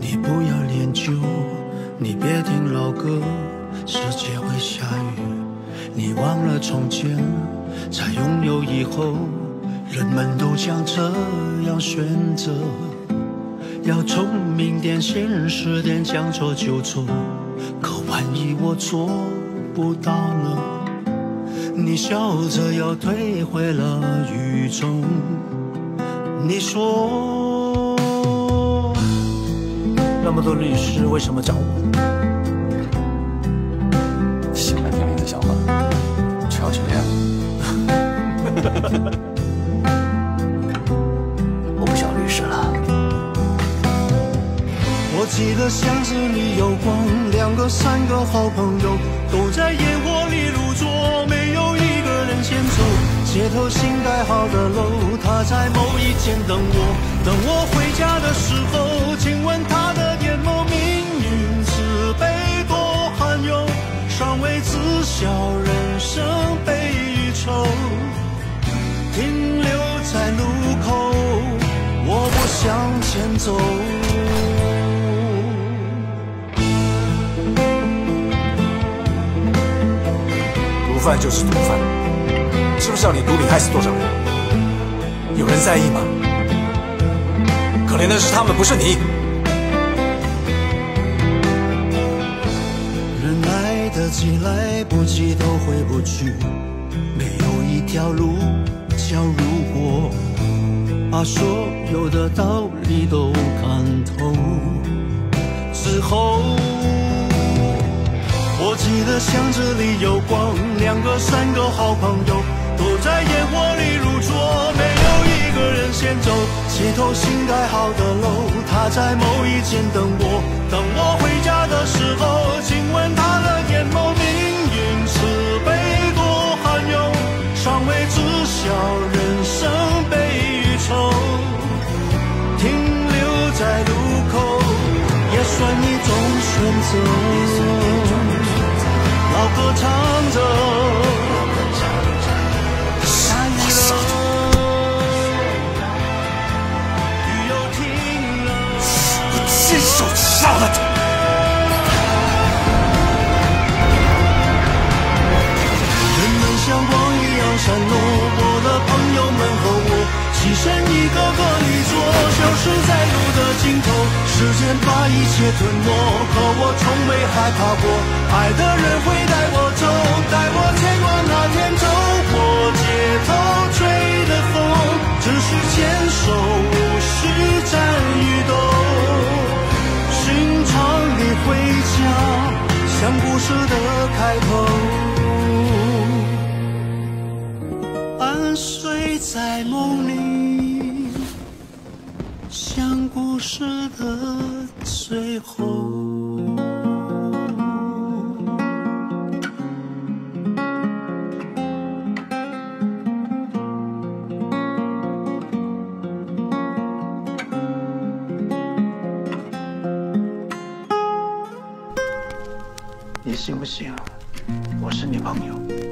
你不要念旧，你别听老歌，世界会下雨。你忘了从前，在拥有以后，人们都将这样选择。要聪明点，现实点，将错就错。可万一我做不到呢？你笑着又退回了雨中，你说。那么多律师为什么找我？喜欢听你的笑话，全要去练。我不想律师了。我记得巷子里有光，两个三个好朋友都在烟火里入座，没有一个人先走。街头新盖好的楼，他在某一间等我，等我回前走。毒贩就是毒贩，知不知道你毒品害死多少人？有人在意吗？可怜的是他们，不是你。人来得及，来不及都回不去，没有一条路把所有的道理都看透之后。我记得巷子里有光，两个三个好朋友都在烟火里入座，没有一个人先走。街头新盖好的楼，他在某一间等我，等我回家的时候，亲吻他的眼亲手杀了他！人们像光一样闪落，我的朋友们和我，起身一个个离座，消失在路的尽头。时间把一切吞没，可我从没害怕过。爱的人会带我走，带我前往那天走故事的开头。安睡在梦里，像故事的最后。信不信？我是你朋友。